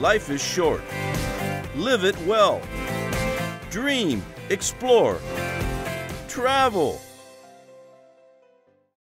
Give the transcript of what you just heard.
Life is short. Live it well. Dream, explore, travel.